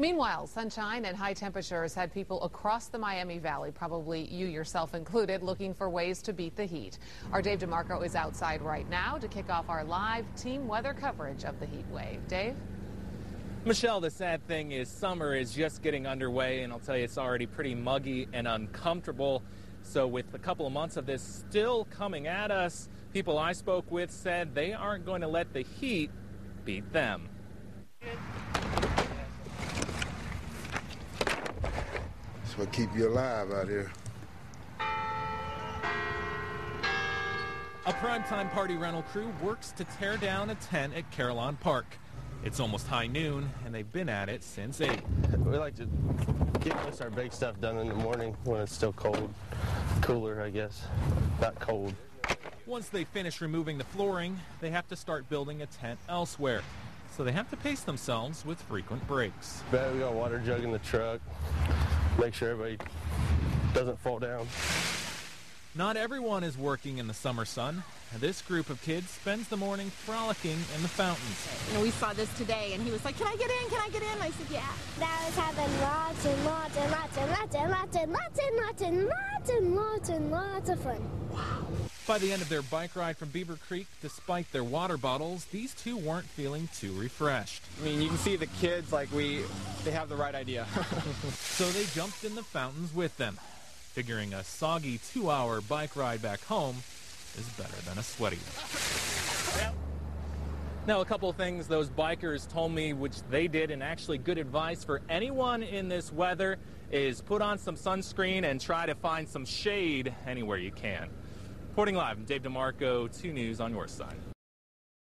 Meanwhile, sunshine and high temperatures had people across the Miami Valley, probably you yourself included, looking for ways to beat the heat. Our Dave DeMarco is outside right now to kick off our live team weather coverage of the heat wave. Dave? Michelle, the sad thing is summer is just getting underway, and I'll tell you it's already pretty muggy and uncomfortable. So, with a couple of months of this still coming at us, people I spoke with said they aren't going to let the heat beat them. That's what keep you alive out here. A primetime party rental crew works to tear down a tent at Carillon Park. It's almost high noon, and they've been at it since 8. We like to get most our big stuff done in the morning when it's still cold. Cooler, I guess. Not cold. Once they finish removing the flooring, they have to start building a tent elsewhere. So they have to pace themselves with frequent breaks. But we got a water jug in the truck. Make sure everybody doesn't fall down. Not everyone is working in the summer sun. This group of kids spends the morning frolicking in the fountains. You know, we saw this today, and he was like, "Can I get in? Can I get in?" I said, "Yeah." That was having lots and lots and lots and lots and lots and lots and lots and lots and lots and lots of fun. Wow. By the end of their bike ride from Beaver Creek, despite their water bottles, these two weren't feeling too refreshed. I mean, you can see the kids like we, they have the right idea. so they jumped in the fountains with them, figuring a soggy two-hour bike ride back home is better than a sweaty one. Now, a couple of things those bikers told me, which they did, and actually good advice for anyone in this weather, is put on some sunscreen and try to find some shade anywhere you can. Reporting live, I'm Dave DeMarco, 2 News on your side.